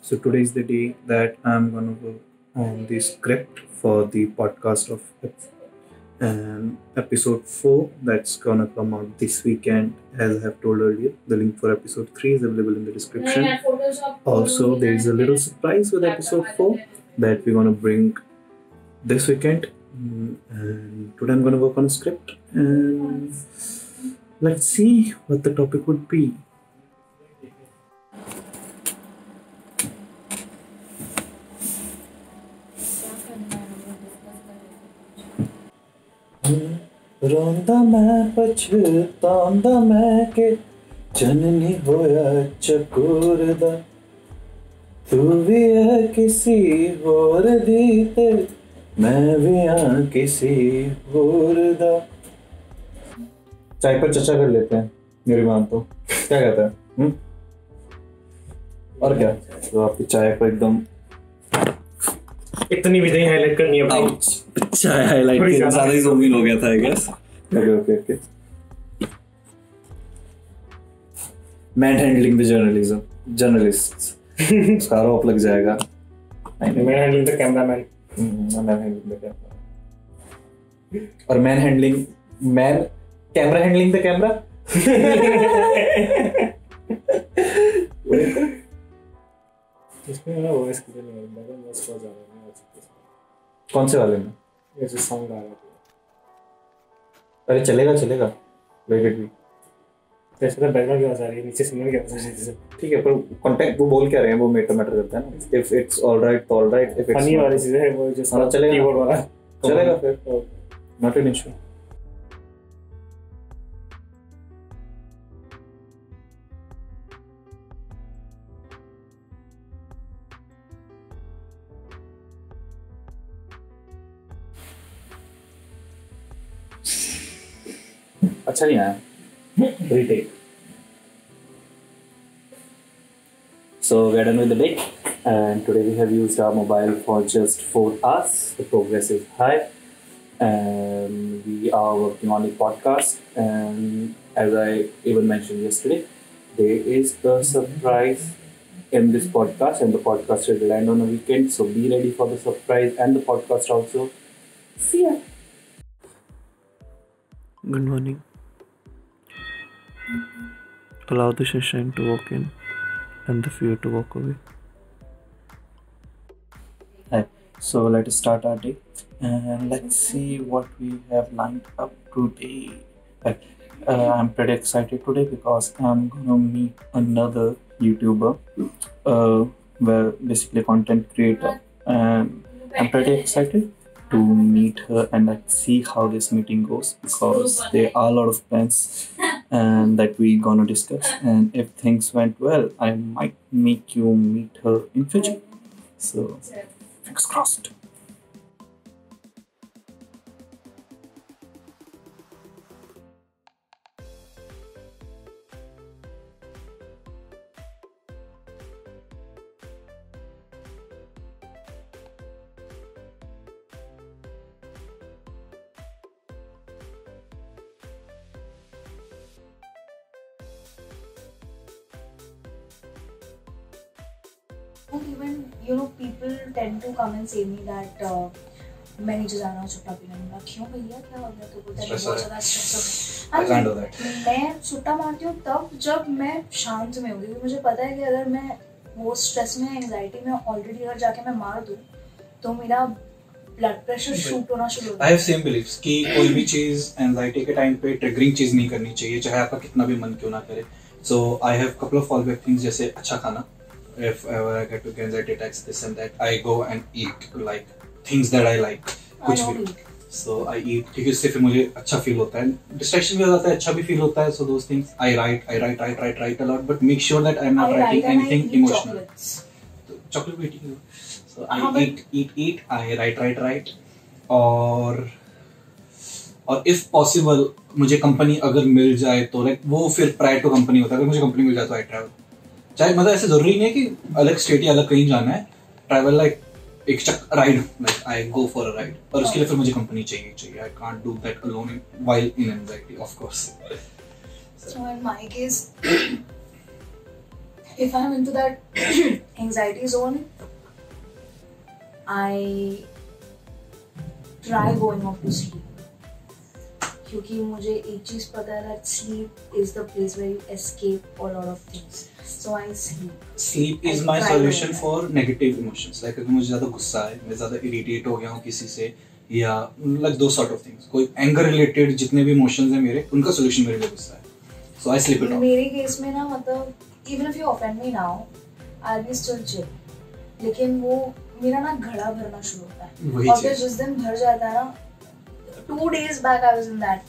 So today is the day that I'm gonna work on the script for the podcast of and episode 4 that's gonna come out this weekend as I have told earlier. The link for episode 3 is available in the description. Also, there is a little surprise with episode 4 that we're gonna bring this weekend. Mm, And today I'm gonna work on a script and let's see what the topic would be. ਰੋਂਦਾ ਮੈਂ ਪਛਤਾਉਂਦਾ ਮੈਂ ਕਿ ਜਨਨੀ ਹੋਇਆ ਚਕੋਰ ਦਾ ਤੂੰ ਵੀ ਹੈ ਕਿਸੇ ਹੋਰ ਦੀ ਤੇ ਮੈਂ ਵੀ ਹਾਂ ਕਿਸੇ ਹੋਰ ਦਾ चाय पर चर्चा कर लेते हैं मेरी मान तो क्या कहता है हम्म? और क्या तो आपकी चाय को एकदम इतनी भी नहीं हाईलाइट करनी है चाय हाईलाइट के ज़्यादा। ही जोमिन हो गया था I guess okay okay okay man handling the journalism journalist उसका आरोप लग जाएगा। नहीं handling the cameraman man handling the camera और man handling man camera handling the camera इसमें मेरा वॉइस क्लियर नहीं आ रहा वॉइस बहुत ज़्यादा। कौन से वाले में? ऐसे साउंड आ रहा है अरे चलेगा चलेगा। वेट इट बी जैसे तो बैकग्राउंड की आवाज़ आ रही है नीचे सिग्नल की आवाज़ आ रही है जैसे। ठीक है पर कॉन्टेक्ट वो बोल क्या रहे हैं? वो मैटर मैटर करता है ना। इफ़ इट्स ऑलराइट तो ऑलराइट इफ़ इट्स फनी वाली चीज़ है वो जो सारा चलेगा। कीबोर्ड वाला। चलेगा फिर। नॉट एन इशू अच्छा नहीं आया retake So we're done with the day, and today we have used our mobile for just four hours. The progress is high, and we are working on a podcast. And as I even mentioned yesterday, there is a surprise in this podcast, and the podcast will land on a weekend. So be ready for the surprise and the podcast also. See ya. Good morning. Allow the sunshine to walk in and the fear to walk away. Hi. So let us start our day and let's see what we have lined up today. Like, uh, I'm pretty excited today because I'm gonna meet another YouTuber, uh, well, basically content creator, and I'm pretty excited to meet her and like see how this meeting goes because there are a lot of plans and that we gonna discuss. And if things went well i might make you meet her in future. So fingers crossed And even you know people tend to come and say me that uh, मैं नीचे जाना छुट्टा पीने मैं बोला, क्यों भैया? क्या हो गया? तो बोलते हैं बहुत ज़्यादा स्ट्रेस हो गया. मैं छुट्टा मारती हूँ तब जब मैं शांत में होगी क्योंकि मुझे पता है कि अगर मैं वो स्ट्रेस में एंजाइटी में ऑलरेडी अगर जाके मैं मार दूँ तो मेरा ब्लड प्रेशर शूट होना शुरू हो आई हैव सेम बिलीव्स कि कोई भी चीज़ एंजाइटी के टाइम पे ट्रिगरिंग चीज़ नहीं करनी चाहिए चाहे आपका कितना भी मन क्यों ना करे। So I have couple of fall back things जैसे अच्छा खाना। If ever I get to get anxiety attacks this and that I go and eat like things that I like I कुछ don't भी so I eat क्योंकि उससे फिर मुझे अच्छा फील होता है डिस्ट्रैक्शन भी हो जाता है अच्छा भी फील होता है so those things I write I write write write write a lot but make sure that I'm not I writing write and anything eat emotional chocolates. chocolate भी I हाँ, but- eat eat eat I write write write और और if possible मुझे company अगर मिल जाए तो like वो फिर प्रायर टू कंपनी होता है अगर मुझे कंपनी मिल जाए तो आई ट्रैवल चाहे मतलब ऐसे ज़रूरी नहीं है कि अलग स्टेट या अलग कहीं जाना है। ट्रैवल लाइक एक चक ride like I go for a ride और उसके लिए फिर मुझे कंपनी चाहिए चाहिए। I can't do that alone while in anxiety of course So in my case, if I'm into that anxiety zone, I try going off to sleep. क्योंकि मुझे एक चीज़ पता है the place where you escape a lot of things. So I sleep. sleep is I my try solution doing for negative emotions. Like अगर मुझे ज़्यादा गुस्सा है मैं ज़्यादा इरिटेट हो गया हूँ किसी से या like those sort of things. कोई एंगर रिलेटेड जितने भी इमोशंस हैं मेरे उनका सोल्यूशन मेरे लिए गुस्सा है. So I sleep it off मेरे केस में ना मतलब even if you offend me now I be still chill लेकिन वो मेरा ना घड़ा भरना शुरू होता है। और फिर जिस दिन भर जाता है ना two days back I was in that.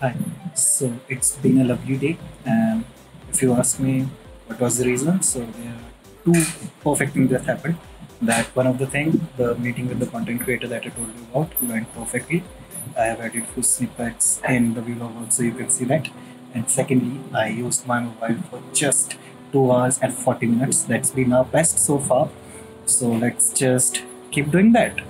Hi. So it's been a lovely day, and if you ask me what was the reason, so there are two perfect things that happened. That one of the thing, the meeting with the content creator that I told you about went perfectly. I have added few snippets in the vlog also, you can see that. And secondly, I used my mobile for just two hours and 40 minutes. That's been our best so far. So let's just keep doing that.